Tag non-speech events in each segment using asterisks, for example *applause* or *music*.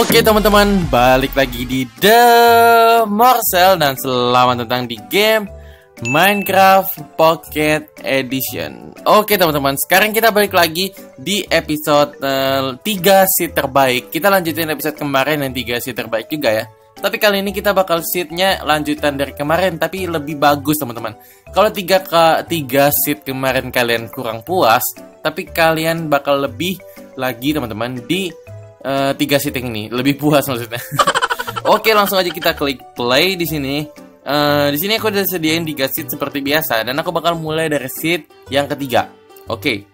Oke teman-teman, balik lagi di The Morsel dan selamat datang di game Minecraft Pocket Edition. Oke teman-teman, sekarang kita balik lagi di episode uh, eh, 3 seed terbaik. Kita lanjutin episode kemarin yang 3 seed terbaik juga ya. Tapi kali ini kita bakal seednya lanjutan dari kemarin, tapi lebih bagus teman-teman. Kalau 3 ke 3 seed kemarin kalian kurang puas, tapi kalian bakal lebih lagi teman-teman di uh, tiga setting ini lebih puas maksudnya. *laughs* Oke, langsung aja kita klik play di sini. Uh, di sini aku udah sediain tiga seat seperti biasa dan aku bakal mulai dari seat yang ketiga. Oke.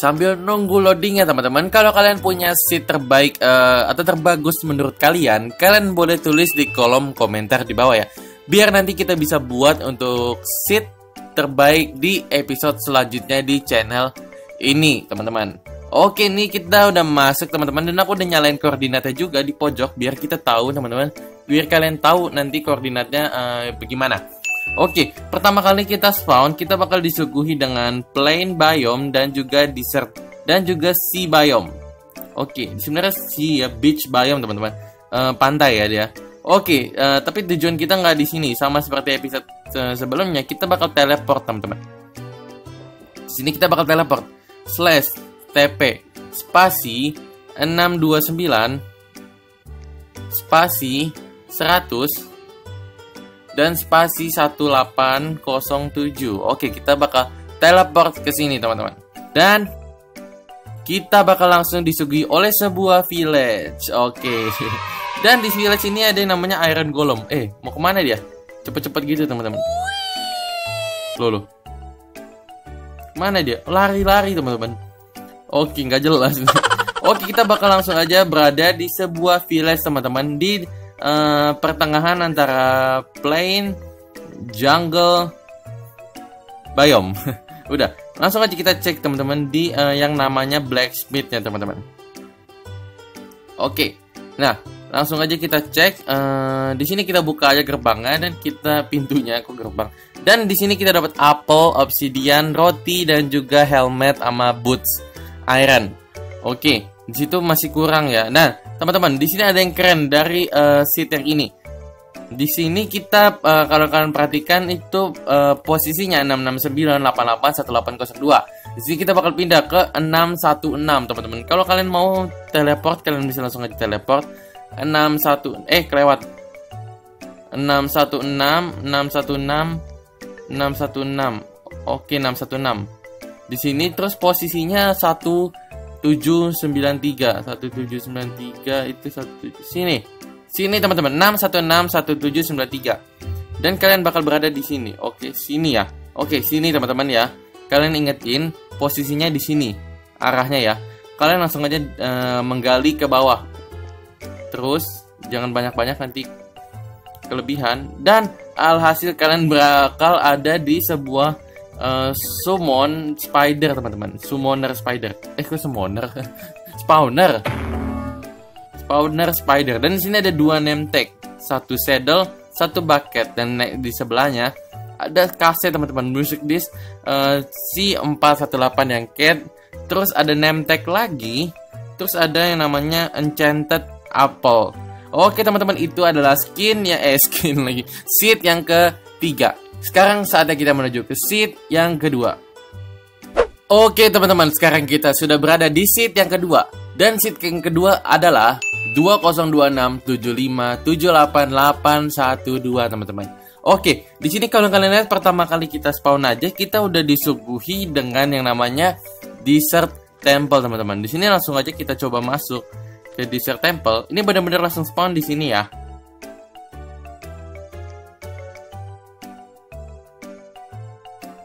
Sambil nunggu loading ya teman-teman, kalau kalian punya seat terbaik uh, atau terbagus menurut kalian, kalian boleh tulis di kolom komentar di bawah ya. Biar nanti kita bisa buat untuk seat terbaik di episode selanjutnya di channel ini, teman-teman. Oke nih kita udah masuk teman-teman dan aku udah nyalain koordinatnya juga di pojok biar kita tahu teman-teman biar kalian tahu nanti koordinatnya uh, bagaimana. Oke, pertama kali kita spawn kita bakal disuguhi dengan plain biome dan juga desert dan juga sea biome. Oke, sebenarnya sea ya beach biome teman-teman. Uh, pantai ya dia. Oke, uh, tapi tujuan kita nggak di sini sama seperti episode sebelumnya kita bakal teleport teman-teman. Sini kita bakal teleport slash TP spasi 629 spasi 100 dan spasi 1807. Oke, kita bakal teleport ke sini, teman-teman. Dan kita bakal langsung disuguhi oleh sebuah village. Oke. *laughs* Dan di village ini ada yang namanya Iron Golem. Eh, mau ke mana dia? Cepet-cepet gitu, teman-teman. Loh, loh. Mana dia? Lari-lari, teman-teman. Oke, nggak jelas. *laughs* Oke, kita bakal langsung aja berada di sebuah village teman-teman di uh, pertengahan antara plain, jungle, biome. *laughs* Udah, langsung aja kita cek teman-teman di uh, yang namanya blacksmith ya teman-teman. Oke, nah langsung aja kita cek. Uh, di sini kita buka aja gerbangnya dan kita pintunya ke gerbang. Dan di sini kita dapat apel, obsidian, roti dan juga helmet sama boots iron. Oke, di situ masih kurang ya. Nah, teman-teman, di sini ada yang keren dari uh, seat yang ini. Di sini kita uh, kalau kalian perhatikan itu uh, posisinya 669881802. Di sini kita bakal pindah ke 616, teman-teman. Kalau kalian mau teleport, kalian bisa langsung aja teleport 61 eh kelewat 616 616 616. Oke, 616. Di sini terus posisinya 1793. 1793 itu satu sini. Sini teman-teman 6161793. Dan kalian bakal berada di sini. Oke, sini ya. Oke, sini teman-teman ya. Kalian ingetin posisinya di sini. Arahnya ya. Kalian langsung aja e, menggali ke bawah. Terus jangan banyak-banyak nanti kelebihan dan alhasil kalian bakal ada di sebuah uh, summon spider teman-teman. Summoner spider. Eh kok summoner? *laughs* Spawner. Spawner spider. Dan di sini ada dua name tag. Satu saddle satu bucket. Dan di sebelahnya ada kaset teman-teman. Music disc uh, C418 yang cat. Terus ada name tag lagi. Terus ada yang namanya enchanted apple. Oke teman-teman. Itu adalah skin. Ya eh *laughs* skin lagi. Seed yang ketiga sekarang saatnya kita menuju ke seat yang kedua. Oke teman-teman, sekarang kita sudah berada di seat yang kedua. Dan seat yang kedua adalah 202675788112 teman-teman. Oke, di sini kalau kalian lihat pertama kali kita spawn aja kita udah disuguhi dengan yang namanya Desert Temple teman-teman. Di sini langsung aja kita coba masuk ke Desert Temple. Ini benar-benar langsung spawn di sini ya.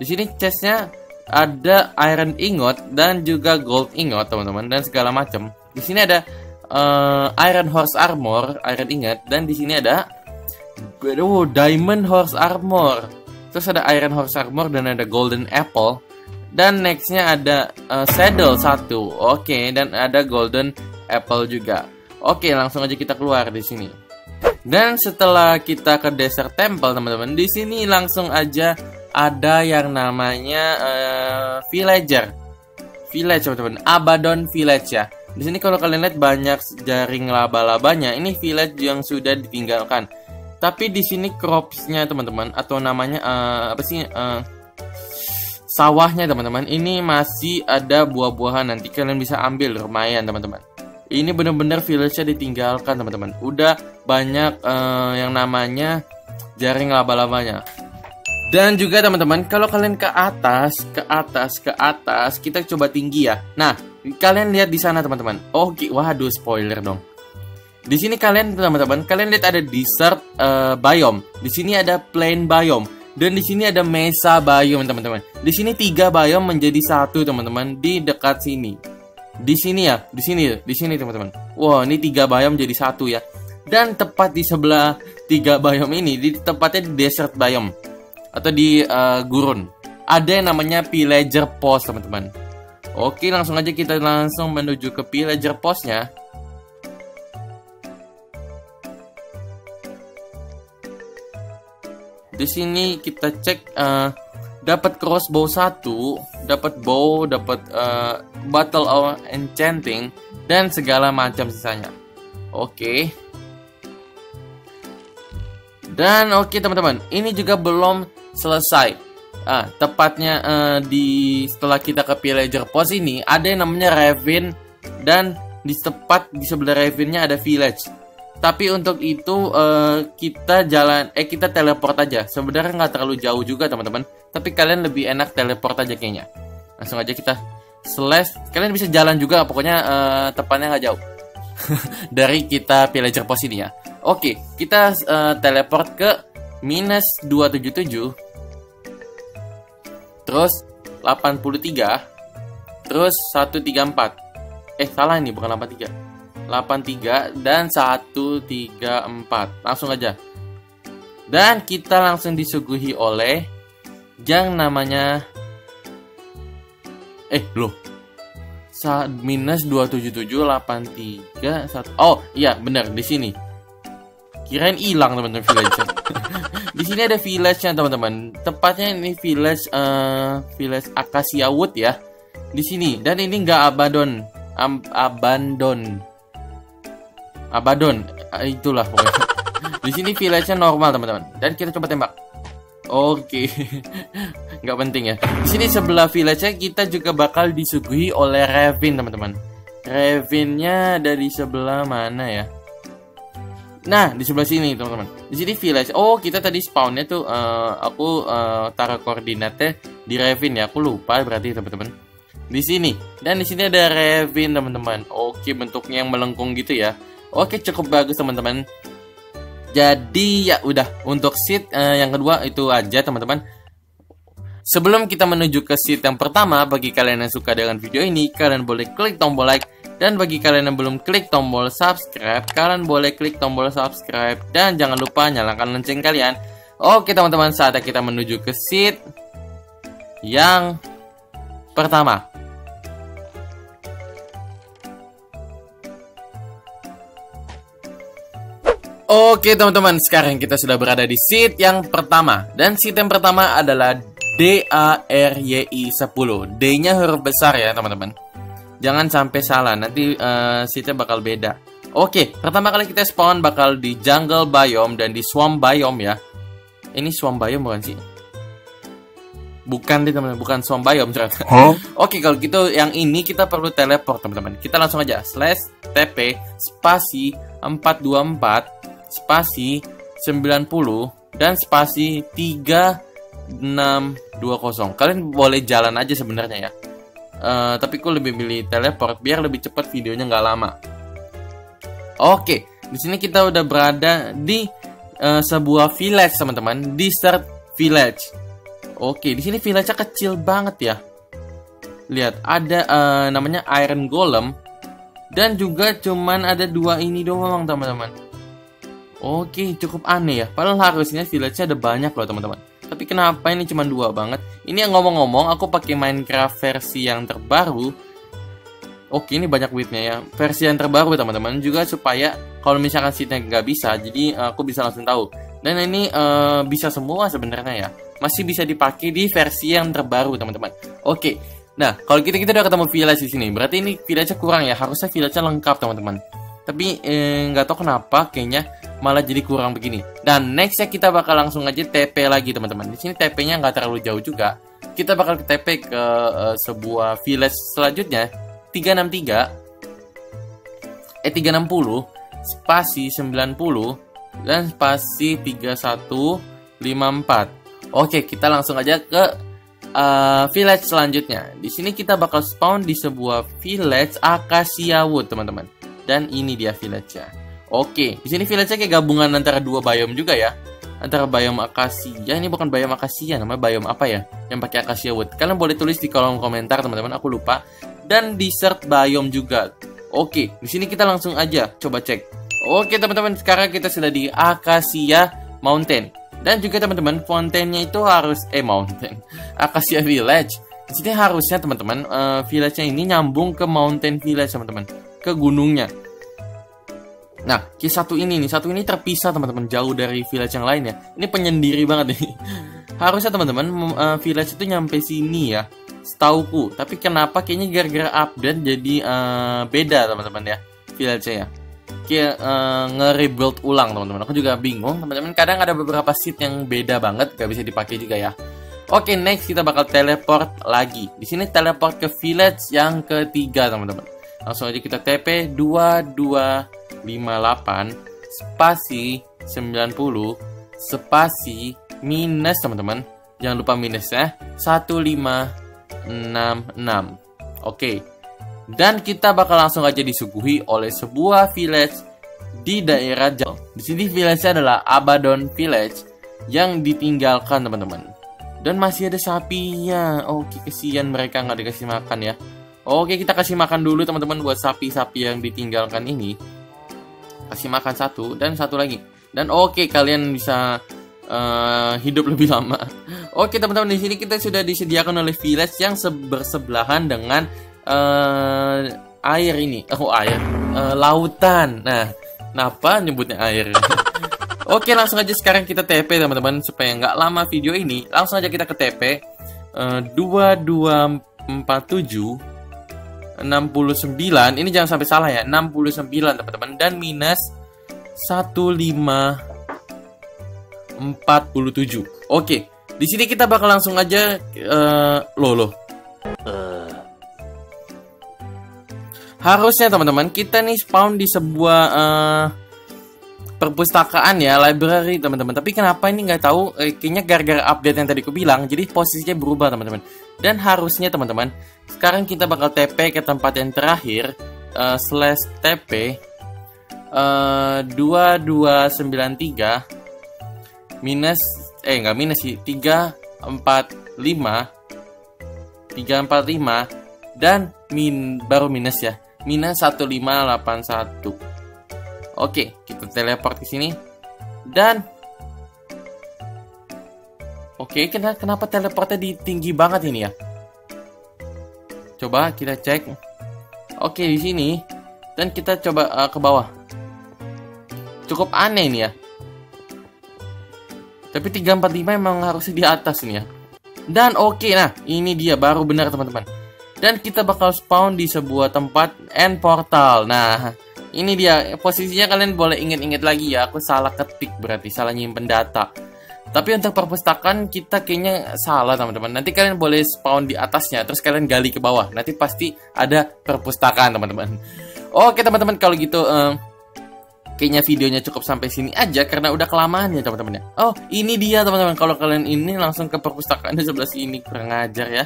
Di sini chestnya ada iron ingot dan juga gold ingot teman-teman dan segala macam. Di sini ada uh, iron horse armor, iron ingot dan di sini ada oh, diamond horse armor. Terus ada iron horse armor dan ada golden apple. Dan nextnya ada uh, saddle satu, oke, okay, dan ada golden apple juga. Oke, okay, langsung aja kita keluar di sini. Dan setelah kita ke desert temple teman-teman, di sini langsung aja ada yang namanya uh, villager village teman-teman Abaddon village ya Di sini kalau kalian lihat banyak jaring laba-labanya. Ini village yang sudah ditinggalkan. Tapi di sini cropsnya teman-teman atau namanya uh, apa sih uh, sawahnya teman-teman. Ini masih ada buah-buahan nanti kalian bisa ambil lumayan teman-teman. Ini benar-benar village-nya ditinggalkan teman-teman. Udah banyak uh, yang namanya jaring laba-labanya. Dan juga teman-teman, kalau kalian ke atas, ke atas, ke atas, kita coba tinggi ya. Nah, kalian lihat di sana teman-teman. Oke, waduh spoiler dong. Di sini kalian teman-teman, kalian lihat ada desert uh, biome. Di sini ada plain biome. Dan di sini ada mesa biome teman-teman. Di sini tiga biome menjadi satu teman-teman di dekat sini. Di sini ya, di sini, di sini teman-teman. Wah, ini tiga biome jadi satu ya. Dan tepat di sebelah tiga biome ini, di tepatnya di desert biome atau di uh, gurun. Ada yang namanya pillager post teman-teman. Oke, langsung aja kita langsung menuju ke pillager postnya. Di sini kita cek uh, dapat crossbow satu, dapat bow, dapat uh, battle of enchanting dan segala macam sisanya. Oke. Dan oke okay, teman-teman, ini juga belum selesai ah, tepatnya uh, di setelah kita ke villager post ini ada yang namanya Ravin dan di tepat di sebelah Ravinnya ada village. Tapi untuk itu uh, kita jalan eh kita teleport aja. Sebenarnya nggak terlalu jauh juga teman-teman. Tapi kalian lebih enak teleport aja kayaknya. Langsung aja kita slash. Kalian bisa jalan juga pokoknya uh, tepatnya nggak jauh. *laughs* dari kita villager post ini ya. Oke, kita uh, teleport ke minus 277 terus 83 terus 134 eh salah ini bukan 83 83 dan 134 langsung aja. Dan kita langsung disuguhi oleh yang namanya eh loh. Minus 277 83 1 oh iya benar di sini. Kirain hilang teman-teman village *laughs* di sini ada village-nya teman-teman. Tepatnya ini village uh, village Acacia Wood ya. Di sini. Dan ini nggak abandon. Am abandon. Abandon uh, itulah pokoknya. *laughs* Di sini village-nya normal teman-teman. Dan kita coba tembak. Oke, *laughs* nggak penting ya. Di sini sebelah village-nya kita juga bakal disuguhi oleh Revin teman-teman. Revinnya dari sebelah mana ya? Nah, di sebelah sini, teman-teman. Di sini village. Oh, kita tadi spawnnya tuh uh, aku uh, taruh koordinatnya di Revin ya. Aku lupa berarti, teman-teman. Di sini. Dan di sini ada Revin, teman-teman. Oke, bentuknya yang melengkung gitu ya. Oke, cukup bagus, teman-teman. Jadi ya udah untuk seat uh, yang kedua itu aja, teman-teman. Sebelum kita menuju ke seat yang pertama, bagi kalian yang suka dengan video ini, kalian boleh klik tombol like dan bagi kalian yang belum klik tombol subscribe, kalian boleh klik tombol subscribe dan jangan lupa nyalakan lonceng kalian. Oke teman-teman, saatnya kita menuju ke seat yang pertama. Oke teman-teman, sekarang kita sudah berada di seat yang pertama Dan seat yang pertama adalah D A R Y I 10. D-nya huruf besar ya, teman-teman. Jangan sampai salah, nanti uh, seatnya bakal beda. Oke, pertama kali kita spawn bakal di jungle biome dan di swamp biome ya. Ini swamp biome bukan sih? Bukan deh teman-teman, bukan swamp biome ternyata. Huh? *laughs* Oke, kalau gitu yang ini kita perlu teleport teman-teman. Kita langsung aja slash tp spasi 424 spasi 90 dan spasi 3620. Kalian boleh jalan aja sebenarnya ya. Uh, tapi aku lebih milih teleport biar lebih cepat videonya nggak lama. Oke, di sini kita udah berada di uh, sebuah village teman-teman, desert village. Oke, di sini village-nya kecil banget ya. Lihat, ada uh, namanya Iron Golem dan juga cuman ada dua ini doang teman-teman. Oke, cukup aneh ya. Padahal harusnya village-nya ada banyak loh teman-teman. Tapi kenapa ini cuma dua banget? Ini yang ngomong-ngomong, aku pakai Minecraft versi yang terbaru. Oke, ini banyak witnya ya. Versi yang terbaru teman-teman juga supaya kalau misalkan seatnya nggak bisa, jadi eh, aku bisa langsung tahu. Dan ini uh, bisa semua sebenarnya ya. Masih bisa dipakai di versi yang terbaru teman-teman. Oke, Nah, kalau kita kita udah ketemu village di sini, berarti ini village-nya kurang ya. Harusnya village-nya lengkap, teman-teman. Tapi eh, nggak eh, tahu kenapa kayaknya malah jadi kurang begini. Dan nextnya kita bakal langsung aja TP lagi, teman-teman. Di sini TP-nya nggak terlalu jauh juga. Kita bakal ke TP ke uh, sebuah village selanjutnya 363 eh 360 spasi 90 dan spasi 3154. Oke, kita langsung aja ke uh, village selanjutnya. Di sini kita bakal spawn di sebuah village Acacia Wood, teman-teman. Dan ini dia village-nya. Oke, di sini village-nya kayak gabungan antara dua biome juga ya. Antara biome Acacia, ini bukan biome Acacia, namanya biome apa ya? Yang pakai Acacia Wood. Kalian boleh tulis di kolom komentar, teman-teman. Aku lupa. Dan desert biome juga. Oke, di sini kita langsung aja coba cek. Oke, teman-teman, sekarang kita sudah di Acacia Mountain. Dan juga teman-teman, fountainnya itu harus eh mountain, *laughs* Acacia Village. Di sini harusnya teman-teman, uh, village-nya ini nyambung ke mountain village teman-teman, ke gunungnya. Nah, ki satu ini nih, satu ini terpisah teman-teman, jauh dari village yang lain ya. Ini penyendiri banget nih. *laughs* harusnya teman-teman, uh, village itu nyampe sini ya, setauku. Tapi kenapa kayaknya gara-gara update jadi uh, beda teman-teman ya, village-nya ya kayak uh, nge-rebuild ulang teman-teman. Aku juga bingung teman-teman. Kadang ada beberapa seat yang beda banget, gak bisa dipakai juga ya. Oke, next kita bakal teleport lagi. Di sini teleport ke village yang ketiga teman-teman. Langsung aja kita TP 2258 spasi 90 spasi minus teman-teman. Jangan lupa minusnya 1566. Oke. Dan kita bakal langsung aja disuguhi oleh sebuah village di daerah Jauh. Di sini village adalah Abaddon Village yang ditinggalkan teman-teman. Dan masih ada sapinya. Oke, kesian mereka nggak dikasih makan ya. Oke, kita kasih makan dulu teman-teman buat sapi-sapi yang ditinggalkan ini. Kasih makan satu dan satu lagi. Dan oke, kalian bisa uh, hidup lebih lama. *laughs* Oke, teman-teman di sini kita sudah disediakan oleh village yang bersebelahan dengan uh, air ini. Oh, air. Uh, lautan. Nah, kenapa nyebutnya air? *laughs* Oke, langsung aja sekarang kita TP teman-teman supaya nggak lama video ini. Langsung aja kita ke TP. Uh, 2247 69. Ini jangan sampai salah ya. 69 teman-teman dan minus 1547. Oke, di sini kita bakal langsung aja uh, loh loh. Uh, harusnya teman-teman kita nih spawn di sebuah uh, perpustakaan ya library teman-teman. Tapi kenapa ini nggak tahu? Eh, kayaknya gara-gara update yang tadi aku bilang jadi posisinya berubah teman-teman. Dan harusnya teman-teman sekarang kita bakal TP ke tempat yang terakhir uh, slash TP uh, 2293 minus eh nggak minus sih 345 345 dan min baru minus ya minus 1581. Oke, kita teleport ke sini. Dan Oke, kenapa, kenapa teleportnya di tinggi banget ini ya? Coba kita cek. Oke, di sini dan kita coba uh, ke bawah. Cukup aneh ini ya. Tapi 345 memang harusnya di atas nih ya. Dan oke, nah ini dia baru benar teman-teman dan kita bakal spawn di sebuah tempat end portal. Nah, ini dia posisinya kalian boleh inget-inget lagi ya. Aku salah ketik berarti salah nyimpen data. Tapi untuk perpustakaan kita kayaknya salah teman-teman. Nanti kalian boleh spawn di atasnya, terus kalian gali ke bawah. Nanti pasti ada perpustakaan teman-teman. Oke teman-teman kalau gitu um, kayaknya videonya cukup sampai sini aja karena udah kelamaan ya teman-teman ya. Oh ini dia teman-teman kalau kalian ini langsung ke perpustakaan di sebelah sini kurang ajar ya.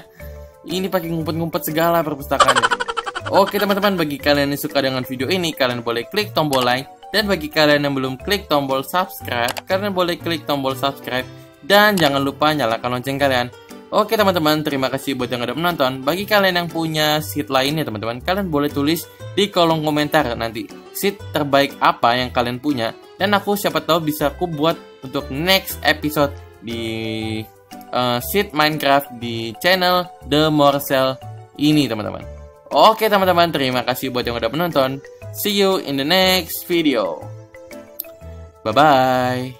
Ini pakai ngumpet-ngumpet segala perpustakaan. Oke teman-teman, bagi kalian yang suka dengan video ini, kalian boleh klik tombol like. Dan bagi kalian yang belum klik tombol subscribe, kalian boleh klik tombol subscribe. Dan jangan lupa nyalakan lonceng kalian. Oke teman-teman, terima kasih buat yang udah menonton. Bagi kalian yang punya seat lainnya teman-teman, kalian boleh tulis di kolom komentar nanti seat terbaik apa yang kalian punya. Dan aku siapa tahu bisa aku buat untuk next episode di uh, seed Minecraft di channel The Morsel ini teman-teman. Oke teman-teman, terima kasih buat yang udah menonton. See you in the next video. Bye-bye.